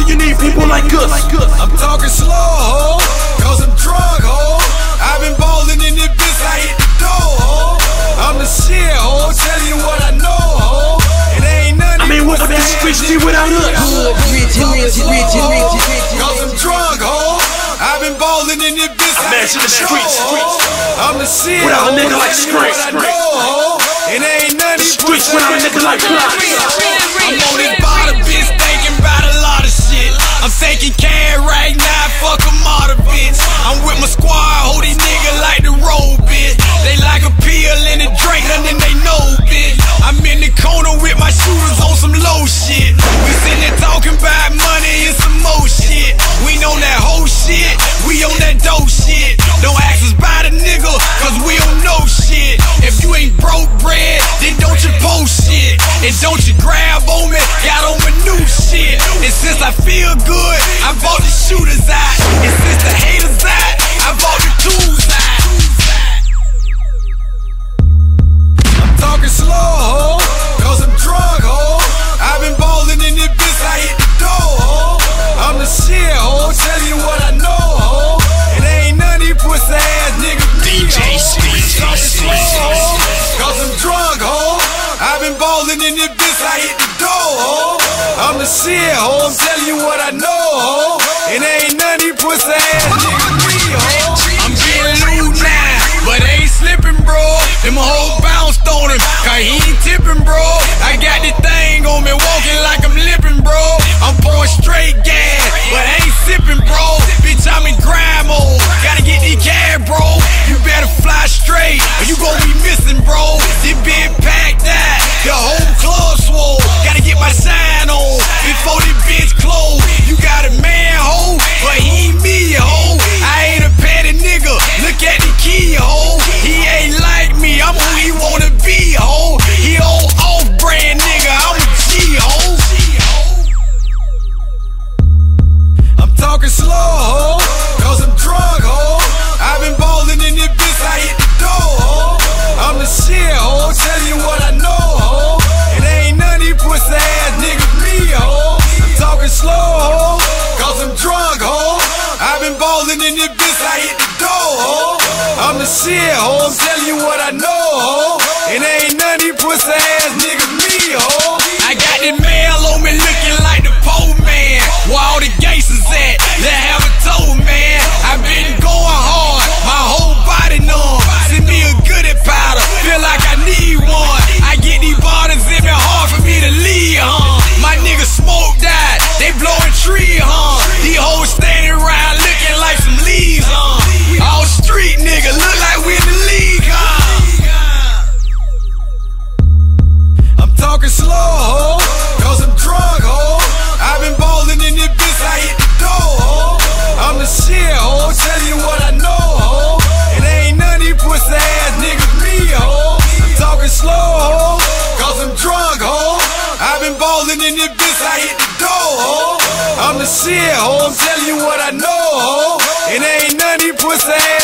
so you need people like us. I'm talking slow, ho, cause I'm drug, ho. I've been ballin' in this bitch, I hit the door, ho. I'm the shit, ho, tell you what I know, ho. It ain't nothing. I mean, what would these streets do without us? Hood, the streets. I'm the shit, without a nigga like Scrape. It ain't nothing. Streets without a nigga like Block. I'm on this bottom, I'm taking care right now, fuck a martyr, bitch. shit, ho. I'm telling you what I know, ho. It ain't none of you pussy ass niggas. shit, ho. I'm telling you what I know, ho. It ain't none of you pussy ass rolling in this bitch, I hit the door, ho. I'm the shit, ho. I'm telling you what I know, ho. It ain't none of these pussy